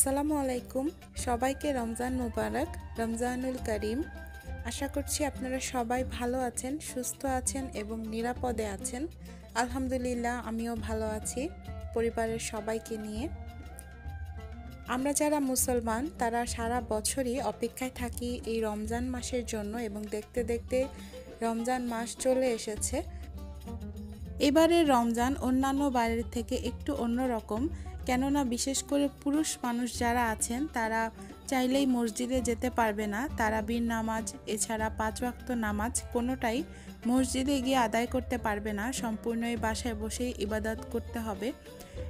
আসসালামু আলাইকুম। সবাইকে রমজান মুবারক, রমজানুল করিম। আশা করছি আপনারা সবাই ভালো আছেন, সুস্থ আছেন এবং নিরাপদে আছেন। আলহামদুলিল্লাহ, আমিও ভালো আছি পরিবারের সবাইকে নিয়ে। আমরা যারা মুসলমান, তারা সারা বছরই অপেক্ষায় থাকি এই রমজান মাসের জন্য এবং দেখতে দেখতে রমজান মাস চলে এসেছে। এবারের রমজান অন্যান্য বাইরের থেকে একটু অন্যরকম। কেননা বিশেষ করে পুরুষ মানুষ যারা আছেন, তারা চাইলেই মসজিদে যেতে পারবে না। তারাবির নামাজ, এছাড়া পাঁচ ওয়াক্ত নামাজ কোনোটাই মসজিদে গিয়ে আদায় করতে পারবে না। সম্পূর্ণই বাসায় বসেই ইবাদত করতে হবে।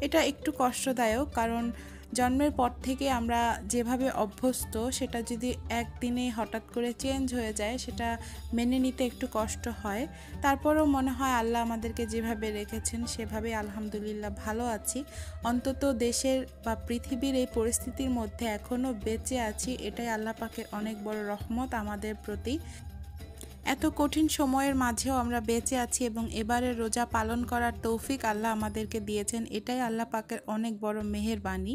এটা একটু কষ্টদায়ক কারণ জন্মের পর থেকে আমরা যেভাবে অভ্যস্ত, সেটা যদি একদিনে হঠাৎ করে চেঞ্জ হয়ে যায়, সেটা মেনে নিতে একটু কষ্ট হয়। তারপরেও মনে হয় আল্লাহ আমাদেরকে যেভাবে রেখেছেন, সেভাবে আলহামদুলিল্লাহ ভালো আছি। অন্তত দেশের বা পৃথিবীর এই পরিস্থিতির মধ্যে এখনও বেঁচে আছি, এটাই আল্লাহ পাকের অনেক বড় রহমত আমাদের প্রতি। এত কঠিন সময়ের মাঝেও আমরা বেঁচে আছি এবং এবারে রোজা পালন করার তৌফিক আল্লাহ আমাদেরকে দিয়েছেন, এটাই আল্লাহ পাকের অনেক বড় মেহেরবাণী।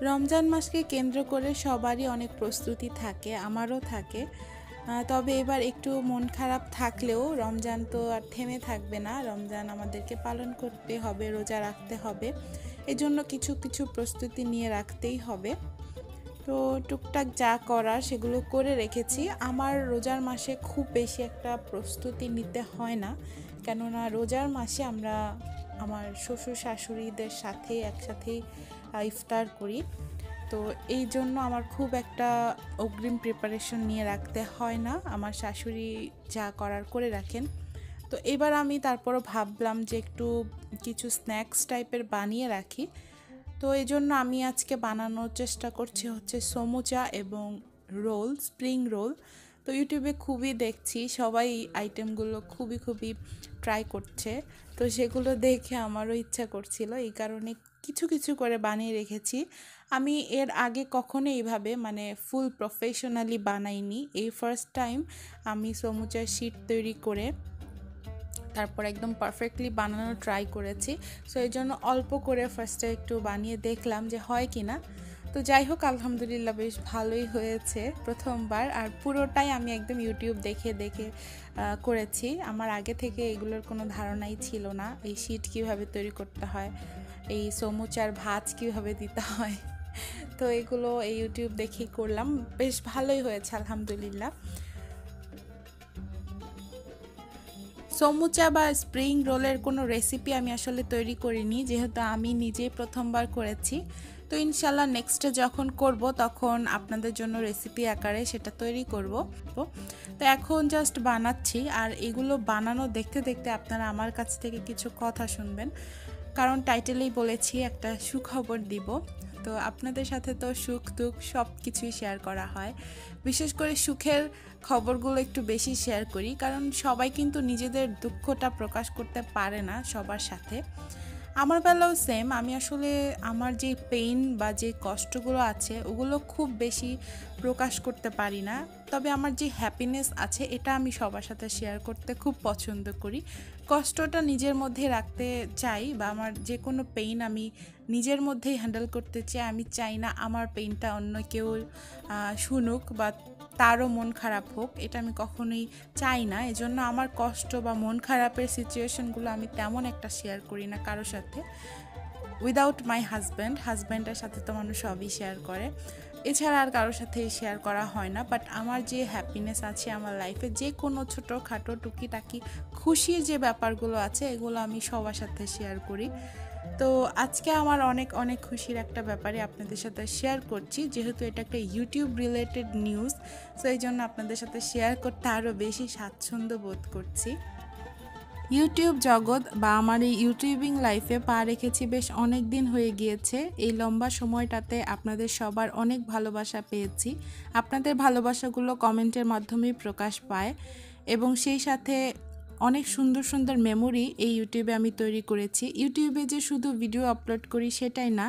রমজান মাসকে কেন্দ্র করে সবারই অনেক প্রস্তুতি থাকে, আমারও থাকে। তবে এবার একটু মন খারাপ থাকলেও রমজান তো আর থেমে থাকবে না। রমজান আমাদেরকে পালন করতে হবে, রোজা রাখতে হবে। এজন্য কিছু কিছু প্রস্তুতি নিয়ে রাখতেই হবে। তো টুকটাক যা করার সেগুলো করে রেখেছি। আমার রোজার মাসে খুব বেশি একটা প্রস্তুতি নিতে হয় না। কেননা রোজার মাসে আমরা আমার শ্বশুর শাশুড়িদের সাথে একসাথেই ইফতার করি। তো এই জন্য আমার খুব একটা অগ্রিম প্রিপারেশন নিয়ে রাখতে হয় না। আমার শাশুড়ি যা করার করে রাখেন। তো এবার আমি তারপরও ভাবলাম যে একটু কিছু স্ন্যাক্স টাইপের বানিয়ে রাখি। তো এই জন্য আমি আজকে বানানোর চেষ্টা করছি হচ্ছে সমুচা এবং রোল স্প্রিং রোল তো ইউটিউবে খুবই দেখছি, সবাই আইটেমগুলো খুবই খুবই ট্রাই করছে। তো সেগুলো দেখে আমারও ইচ্ছা করছিল। এই কারণে কিছু কিছু করে বানিয়ে রেখেছি। আমি এর আগে কখনো এইভাবে মানে ফুল প্রফেশনালি বানাইনি। এই ফার্স্ট টাইম আমি সমুচার শিট তৈরি করে তারপর একদম পারফেক্টলি বানানো ট্রাই করেছি। সো এই জন্য অল্প করে ফার্স্টে একটু বানিয়ে দেখলাম যে হয় কি না তো যাই হোক, আলহামদুলিল্লাহ বেশ ভালোই হয়েছে প্রথমবার। আর পুরোটাই আমি একদম ইউটিউব দেখে দেখে করেছি। আমার আগে থেকে এগুলোর কোনো ধারণাই ছিল না, এই শিট কীভাবে তৈরি করতে হয়। এই সমুচার ভাজ কীভাবে দিতে হয়? তো এগুলো এই ইউটিউব দেখেই করলাম। বেশ ভালোই হয়েছে, আলহামদুলিল্লাহ। সমুচা বা স্প্রিং রোলের কোনো রেসিপি আমি আসলে তৈরি করিনি, যেহেতু আমি নিজেই প্রথমবার করেছি। তো ইনশাল্লাহ নেক্সটে যখন করব, তখন আপনাদের জন্য রেসিপি আকারে সেটা তৈরি করব। তো এখন জাস্ট বানাচ্ছি, আর এগুলো বানানো দেখতে দেখতে আপনারা আমার কাছ থেকে কিছু কথা শুনবেন। কারণ টাইটেলেই বলেছি একটা সুখবর দিব। তো আপনাদের সাথে তো সুখ দুঃখ সব কিছুই শেয়ার করা হয়। বিশেষ করে সুখের খবরগুলো একটু বেশি শেয়ার করি, কারণ সবাই কিন্তু নিজেদের দুঃখটা প্রকাশ করতে পারে না সবার সাথে। আমার বেলাও সেম আমি আসলে আমার যে পেইন বা যে কষ্টগুলো আছে, ওগুলো খুব বেশি প্রকাশ করতে পারি না। তবে আমার যে হ্যাপিনেস আছে, এটা আমি সবার সাথে শেয়ার করতে খুব পছন্দ করি। কষ্টটা নিজের মধ্যে রাখতে চাই বা আমার যে কোনো পেইন আমি নিজের মধ্যেই হ্যান্ডেল করতে চাই, আমি চাই না আমার পেইনটা অন্য কেউ শুনুক বা তারও মন খারাপ হোক, এটা আমি কখনোই চাই না। এজন্য আমার কষ্ট বা মন খারাপের সিচুয়েশনগুলো আমি তেমন একটা শেয়ার করি না কারোর সাথে। উইদাউট মাই হাজব্যান্ড হাজব্যান্ডের সাথে তো মানুষ সবই শেয়ার করে। এছাড়া আর কারোর সাথে শেয়ার করা হয় না বাট আমার যে হ্যাপিনেস আছে আমার লাইফে যে কোনো ছোটো ছোটোখাটো টুকিটাকি খুশির যে ব্যাপারগুলো আছে, এগুলো আমি সবার সাথে শেয়ার করি। তো আজকে আমার অনেক অনেক খুশির একটা ব্যাপারে আপনাদের সাথে শেয়ার করছি। যেহেতু এটা একটা ইউটিউব রিলেটেড নিউজ সো এই জন্য আপনাদের সাথে শেয়ার করতে আরও বেশি স্বাচ্ছন্দ্য বোধ করছি। ইউটিউব জগৎ বা আমার এই ইউটিউবিং লাইফে পা রেখেছি বেশ অনেক দিন হয়ে গিয়েছে। এই লম্বা সময়টাতে আপনাদের সবার অনেক ভালোবাসা পেয়েছি। আপনাদের ভালোবাসাগুলো কমেন্টের মাধ্যমেই প্রকাশ পায় এবং সেই সাথে অনেক সুন্দর সুন্দর মেমোরি এই ইউটিউবে আমি তৈরি করেছি। ইউটিউবে যে শুধু ভিডিও আপলোড করি সেটাই না,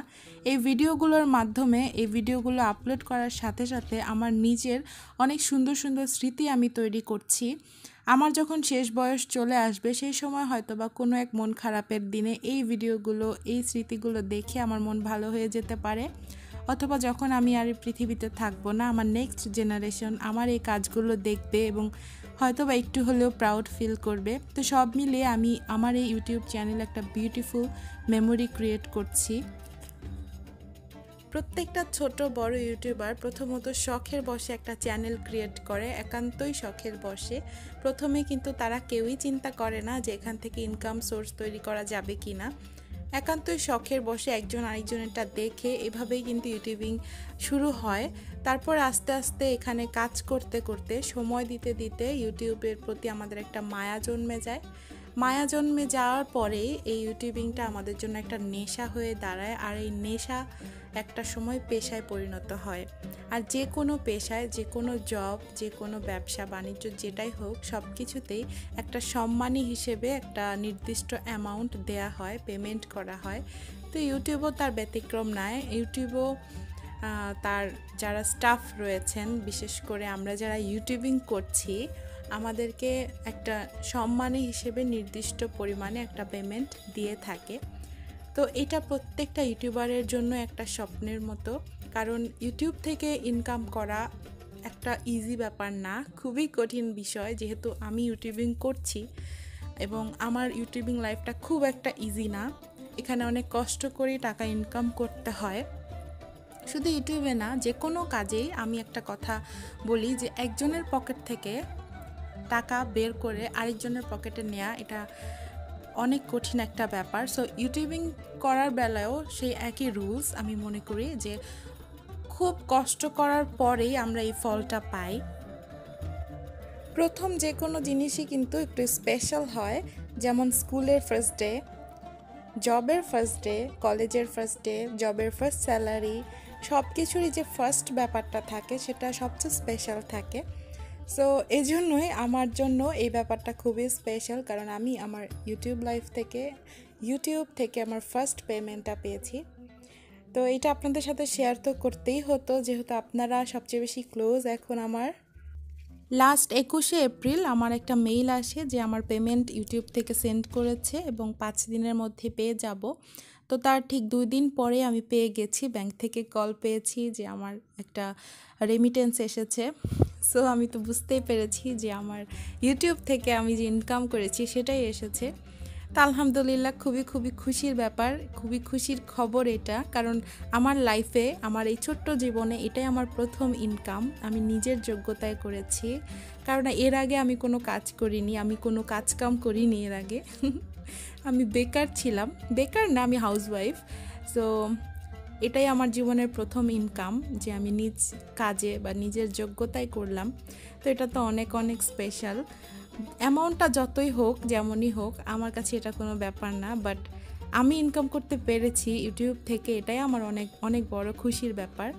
এই ভিডিওগুলোর মাধ্যমে এই ভিডিওগুলো আপলোড করার সাথে সাথে আমার নিজের অনেক সুন্দর সুন্দর স্মৃতি আমি তৈরি করছি। আমার যখন শেষ বয়স চলে আসবে সেই সময় হয়তো বা কোনো এক মন খারাপের দিনে এই ভিডিওগুলো এই স্মৃতিগুলো দেখে আমার মন ভালো হয়ে যেতে পারে। অথবা যখন আমি আর পৃথিবীতে থাকব না, আমার নেক্সট জেনারেশন আমার এই কাজগুলো দেখবে এবং হয়তো বা একটু হলেও প্রাউড ফিল করবে। তো সব মিলিয়ে আমি আমার এই ইউটিউব চ্যানেল একটা বিউটিফুল মেমোরি ক্রিয়েট করছি। প্রত্যেকটা ছোট বড় ইউটিউবার প্রথমত শখের বসে একটা চ্যানেল ক্রিয়েট করে, একান্তই শখের বসে প্রথমে কিন্তু তারা কেউই চিন্তা করে না যে এখান থেকে ইনকাম সোর্স তৈরি করা যাবে কি না একান্তই শখের বসে একজন আরেকজনেরটা দেখে এভাবেই কিন্তু ইউটিউবিং শুরু হয়। তারপর আস্তে আস্তে এখানে কাজ করতে করতে, সময় দিতে দিতে ইউটিউবের প্রতি আমাদের একটা মায়া জন্মে যায়। মায়া জন্মে যাওয়ার পরে এই ইউটিউবিংটা আমাদের জন্য একটা নেশা হয়ে দাঁড়ায় আর এই নেশা একটা সময় পেশায় পরিণত হয়। আর যে কোনো পেশায়, যে কোনো জব যে কোনো ব্যবসা, বাণিজ্য যেটাই হোক সব কিছুতেই একটা সম্মানী হিসেবে একটা নির্দিষ্ট অ্যামাউন্ট দেয়া হয় পেমেন্ট করা হয়। তো ইউটিউবও তার ব্যতিক্রম নয়। ইউটিউবও তার যারা স্টাফ রয়েছেন, বিশেষ করে আমরা যারা ইউটিউবিং করছি, আমাদেরকে একটা সম্মানী হিসেবে নির্দিষ্ট পরিমাণে একটা পেমেন্ট দিয়ে থাকে। তো এটা প্রত্যেকটা ইউটিউবারের জন্য একটা স্বপ্নের মতো, কারণ ইউটিউব থেকে ইনকাম করা একটা ইজি ব্যাপার না, খুবই কঠিন বিষয়, যেহেতু আমি ইউটিউবিং করছি এবং আমার ইউটিউবিং লাইফটা খুব একটা ইজি না। এখানে অনেক কষ্ট করে টাকা ইনকাম করতে হয়। শুধু ইউটিউবে না, যে কোনো কাজেই আমি একটা কথা বলি যে একজনের পকেট থেকে টাকা বের করে আরেকজনের পকেটে নেওয়া এটা অনেক কঠিন একটা ব্যাপার। সো ইউটিউবিং করার বেলায়ও সেই একই রুলস আমি মনে করি যে খুব কষ্ট করার পরেই আমরা এই ফলটা পাই। প্রথম যে কোনো জিনিসই কিন্তু একটু স্পেশাল হয়, যেমন স্কুলের ফার্স্ট ডে জবের ফার্স্ট ডে কলেজের ফার্স্ট ডে জবের ফার্স্ট স্যালারি সব কিছুরই যে ফার্স্ট ব্যাপারটা থাকে, সেটা সবচেয়ে স্পেশাল থাকে। সো এই জন্যই আমার জন্য এই ব্যাপারটা খুবই স্পেশাল কারণ আমি আমার ইউটিউব লাইফ থেকে ইউটিউব থেকে আমার ফার্স্ট পেমেন্টটা পেয়েছি। তো এটা আপনাদের সাথে শেয়ার তো করতেই হতো, যেহেতু আপনারা সবচেয়ে বেশি ক্লোজ এখন আমার। লাস্ট একুশে এপ্রিল আমার একটা মেইল আসে যে আমার পেমেন্ট ইউটিউব থেকে সেন্ড করেছে এবং পাঁচ দিনের মধ্যে পেয়ে যাব। তো তার ঠিক দুই দিন পরে আমি পেয়ে গেছি ব্যাংক থেকে কল পেয়েছি যে আমার একটা রেমিটেন্স এসেছে। সো আমি তো বুঝতেই পেরেছি যে আমার ইউটিউব থেকে আমি যে ইনকাম করেছি সেটাই এসেছে। তা আলহামদুলিল্লাহ খুবই খুবই খুশির ব্যাপার, খুবই খুশির খবর এটা। কারণ আমার লাইফে আমার এই ছোট্ট জীবনে এটাই আমার প্রথম ইনকাম আমি নিজের যোগ্যতায় করেছি। কারণ এর আগে আমি কোনো কাজ করিনি, আমি কোনো কাজকাম করিনি এর আগে। আমি বেকার ছিলাম। বেকার না, আমি হাউসওয়াইফ সো এটাই আমার জীবনের প্রথম ইনকাম যে আমি নিজ কাজে বা নিজের যোগ্যতায় করলাম। তো এটা তো অনেক অনেক স্পেশাল অ্যামাউন্টটা যতই হোক, যেমনই হোক, আমার কাছে এটা কোনো ব্যাপার না বাট আমি ইনকাম করতে পেরেছি ইউটিউব থেকে, এটাই আমার অনেক অনেক বড় খুশির ব্যাপার।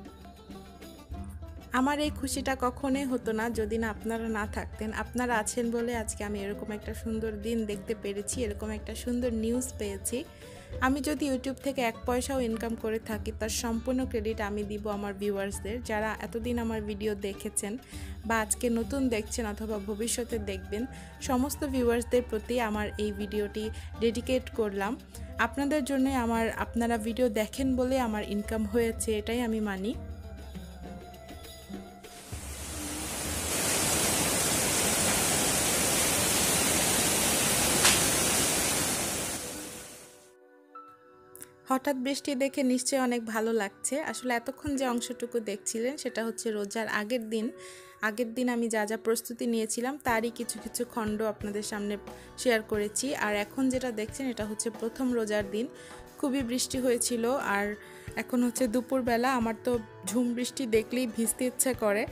আমার এই খুশিটা কখনোই হতো না, যদি না আপনারা না থাকতেন। আপনারা আছেন বলে আজকে আমি এরকম একটা সুন্দর দিন দেখতে পেরেছি, এরকম একটা সুন্দর নিউজ পেয়েছি। আমি যদি ইউটিউব থেকে এক পয়সাও ইনকাম করে থাকি, তার সম্পূর্ণ ক্রেডিট আমি দিব আমার ভিউয়ার্সদের যারা এতদিন আমার ভিডিও দেখেছেন বা আজকে নতুন দেখছেন অথবা ভবিষ্যতে দেখবেন, সমস্ত ভিউয়ার্সদের প্রতি আমার এই ভিডিওটি ডেডিকেট করলাম। আপনাদের জন্য আমার, আপনারা ভিডিও দেখেন বলে আমার ইনকাম হয়েছে, এটাই আমি মানি। হঠাৎ বৃষ্টি দেখে নিশ্চয়ই অনেক ভালো লাগছে। আসলে এতক্ষণ যে অংশটুকু দেখছিলেন সেটা হচ্ছে রোজার আগের দিন। আগের দিন আমি যা যা প্রস্তুতি নিয়েছিলাম তারই কিছু কিছু খণ্ড আপনাদের সামনে শেয়ার করেছি। আর এখন যেটা দেখছেন এটা হচ্ছে প্রথম রোজার দিন। খুবই বৃষ্টি হয়েছিল আর এখন হচ্ছে দুপুরবেলা। আমার তো ঝুম বৃষ্টি দেখলেই ভিজতে ইচ্ছা করে।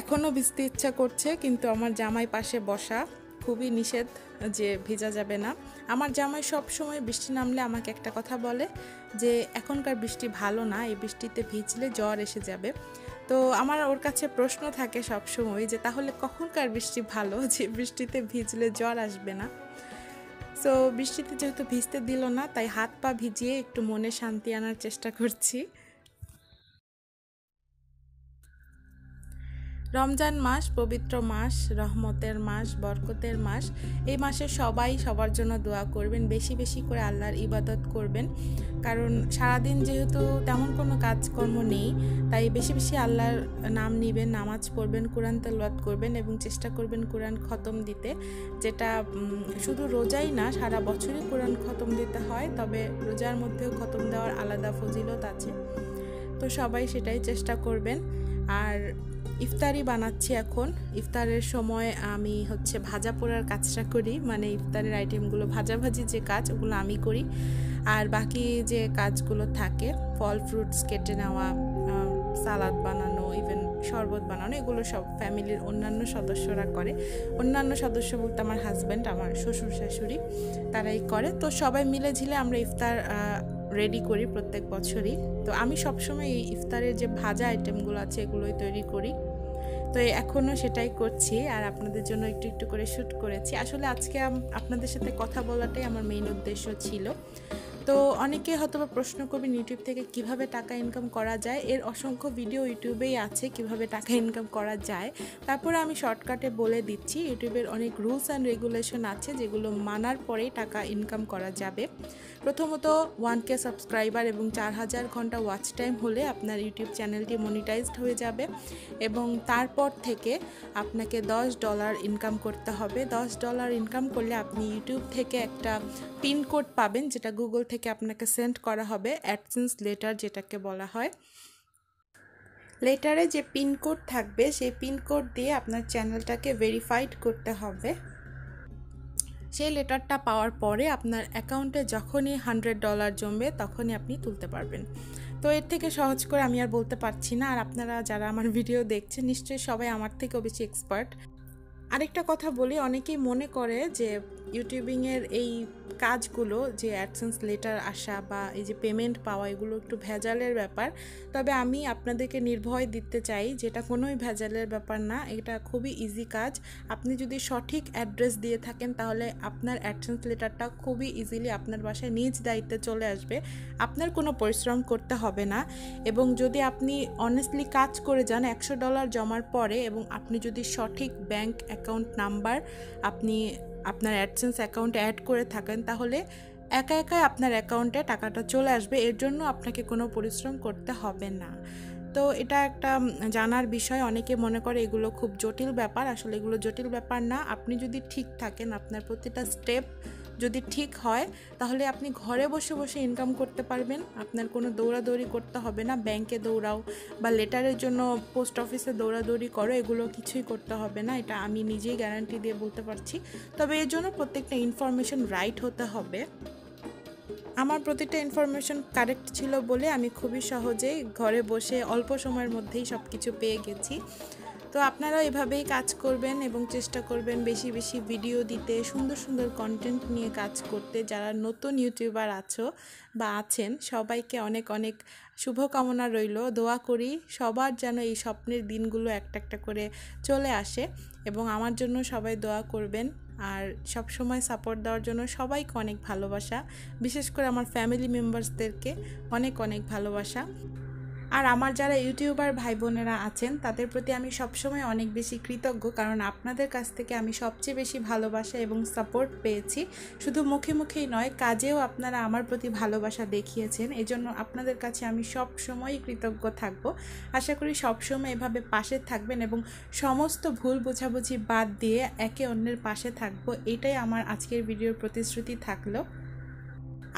এখনও ভিজতে ইচ্ছা করছে কিন্তু আমার জামাই পাশে বসা খুবই নিষেধ। যে ভেজা যাবে না। আমার জামাই সব সময় বৃষ্টি নামলে আমাকে একটা কথা বলে যে, এখনকার বৃষ্টি ভালো না, এই বৃষ্টিতে ভিজলে জ্বর এসে যাবে। তো আমার ওর কাছে প্রশ্ন থাকে সবসময় যে, তাহলে কখনকার বৃষ্টি ভালো, যে বৃষ্টিতে ভিজলে জ্বর আসবে না? সো বৃষ্টিতে যেহেতু ভিজতে দিল না, তাই হাত পা ভিজিয়ে একটু মনে শান্তি আনার চেষ্টা করছি। রমজান মাস, পবিত্র মাস, রহমতের মাস, বরকতের মাস। এই মাসে সবাই সবার জন্য দোয়া করবেন, বেশি বেশি করে আল্লাহর ইবাদত করবেন। কারণ সারাদিন যেহেতু তেমন কোনো কাজকর্ম নেই, তাই বেশি বেশি আল্লাহর নাম নিবেন, নামাজ পড়বেন, কোরআন তেলওয়াত করবেন এবং চেষ্টা করবেন কোরআন খতম দিতে। যেটা শুধু রোজাই না, সারা বছরই কোরআন খতম দিতে হয়, তবে রোজার মধ্যেও খতম দেওয়ার আলাদা ফজিলত আছে। তো সবাই সেটাই চেষ্টা করবেন। আর ইফতারি বানাচ্ছি এখন। ইফতারের সময় আমি হচ্ছে ভাজা পোড়ার কাজটা করি। মানে ইফতারের আইটেমগুলো ভাজাভাজি যে কাজ, ওগুলো আমি করি। আর বাকি যে কাজগুলো থাকে, ফল ফ্রুটস কেটে নেওয়া সালাদ বানানো ইভেন শরবত বানানো, এগুলো সব ফ্যামিলির অন্যান্য সদস্যরা করে। অন্যান্য সদস্য বলতে আমার হাজব্যান্ড আমার শ্বশুর শাশুড়ি তারাই করে। তো সবাই মিলে ঝিলে আমরা ইফতার রেডি করি প্রত্যেক বছরই। তো আমি সবসময় এই ইফতারের যে ভাজা আইটেমগুলো আছে, এগুলোই তৈরি করি। তো এখনও সেটাই করছি আর আপনাদের জন্য একটু একটু করে শ্যুট করেছি। আসলে আজকে আপনাদের সাথে কথা বলাটাই আমার মেইন উদ্দেশ্য ছিল। তো অনেকে হয়তো বা প্রশ্ন করবেন ইউটিউব থেকে কীভাবে টাকা ইনকাম করা যায়? এর অসংখ্য ভিডিও ইউটিউবেই আছে কীভাবে টাকা ইনকাম করা যায়। তারপরে আমি শর্টকাটে বলে দিচ্ছি, ইউটিউবের অনেক রুলস অ্যান্ড রেগুলেশন আছে যেগুলো মানার পরেই টাকা ইনকাম করা যাবে। প্রথমত ওয়ান কে সাবস্ক্রাইবার এবং চার হাজার ঘণ্টা ওয়াচ টাইম হলে আপনার ইউটিউব চ্যানেলটি মনিটাইজড হয়ে যাবে এবং তারপর থেকে আপনাকে দশ ডলার ইনকাম করতে হবে। দশ ডলার ইনকাম করলে আপনি ইউটিউব থেকে একটা পিনকোড পাবেন যেটা গুগল থেকে আপনাকে সেন্ড করা হবে, অ্যাডসেন্স লেটার যেটাকে বলা হয়। লেটারে যে পিনকোড থাকবে, সেই পিনকোড দিয়ে আপনার চ্যানেলটাকে ভেরিফাইড করতে হবে। সেই লেটারটা পাওয়ার পরে আপনার অ্যাকাউন্টে যখনই হান্ড্রেড ডলার জমবে তখনই আপনি তুলতে পারবেন। তো এর থেকে সহজ করে আমি আর বলতে পারছি না। আর আপনারা যারা আমার ভিডিও দেখছেন, নিশ্চয়ই সবাই আমার থেকেও বেশি এক্সপার্ট আরেকটা কথা বলি, অনেকেই মনে করে যে ইউটিউবিংয়ের এই কাজগুলো, যে অ্যাডসেন্স লেটার আসা বা এই যে পেমেন্ট পাওয়া, এগুলো একটু ভেজালের ব্যাপার। তবে আমি আপনাদেরকে নির্ভয় দিতে চাই যেটা কোনোই ভেজালের ব্যাপার না, এটা খুবই ইজি কাজ। আপনি যদি সঠিক অ্যাড্রেস দিয়ে থাকেন, তাহলে আপনার অ্যাডসেন্স লেটারটা খুবই ইজিলি আপনার বাসায় নিজ দায়িত্বে চলে আসবে। আপনার কোনো পরিশ্রম করতে হবে না। এবং যদি আপনি অনেস্টলি কাজ করে যান, একশো ডলার জমার পরে এবং আপনি যদি সঠিক ব্যাংক অ্যাকাউন্ট নাম্বার আপনি আপনার অ্যাডসেন্স অ্যাকাউন্টে অ্যাড করে থাকেন, তাহলে একা একাই আপনার অ্যাকাউন্টে টাকাটা চলে আসবে। এর জন্য আপনাকে কোনো পরিশ্রম করতে হবে না। তো এটা একটা জানার বিষয়। অনেকে মনে করে এগুলো খুব জটিল ব্যাপার। আসলে এগুলো জটিল ব্যাপার না। আপনি যদি ঠিক থাকেন, আপনার প্রতিটা স্টেপ যদি ঠিক হয়, তাহলে আপনি ঘরে বসে বসে ইনকাম করতে পারবেন। আপনার কোনো দৌড়াদৌড়ি করতে হবে না। ব্যাংকে দৌড়াও বা লেটারের জন্য পোস্ট অফিসে দৌড়াদৌড়ি করো, এগুলো কিছুই করতে হবে না। এটা আমি নিজেই গ্যারান্টি দিয়ে বলতে পারছি। তবে এর জন্য প্রত্যেকটা ইনফরমেশন রাইট হতে হবে। আমার প্রতিটা ইনফরমেশন কারেক্ট ছিল বলে আমি খুবই সহজেই ঘরে বসে অল্প সময়ের মধ্যেই সব কিছু পেয়ে গেছি। তো আপনারাও এভাবেই কাজ করবেন এবং চেষ্টা করবেন বেশি বেশি ভিডিও দিতে, সুন্দর সুন্দর কন্টেন্ট নিয়ে কাজ করতে। যারা নতুন ইউটিউবার আছো বা আছেন, সবাইকে অনেক অনেক শুভকামনা রইল। দোয়া করি সবার যেন এই স্বপ্নের দিনগুলো একটা একটা করে চলে আসে এবং আমার জন্য সবাই দোয়া করবেন। আর সব সময় সাপোর্ট দেওয়ার জন্য সবাইকে অনেক ভালোবাসা। বিশেষ করে আমার ফ্যামিলি মেম্বার্সদেরকে অনেক অনেক ভালোবাসা। আর আমার যারা ইউটিউবার ভাই বোনেরা আছেন, তাদের প্রতি আমি সবসময় অনেক বেশি কৃতজ্ঞ, কারণ আপনাদের কাছ থেকে আমি সবচেয়ে বেশি ভালোবাসা এবং সাপোর্ট পেয়েছি। শুধু মুখে মুখেই নয়, কাজেও আপনারা আমার প্রতি ভালোবাসা দেখিয়েছেন, এজন্য আপনাদের কাছে আমি সব সময়ই কৃতজ্ঞ থাকব। আশা করি সবসময় এভাবে পাশে থাকবেন এবং সমস্ত ভুল বোঝাবুঝি বাদ দিয়ে একে অন্যের পাশে থাকব, এটাই আমার আজকের ভিডিওর প্রতিশ্রুতি থাকল।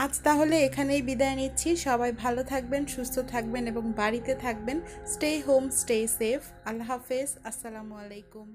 আজ তাহলে এখানেই বিদায় নিচ্ছি। সবাই ভালো থাকবেন, সুস্থ থাকবেন এবং বাড়িতে থাকবেন। স্টে হোম স্টে সেফ আল্লাহ হাফেজ। আসসালামু আলাইকুম।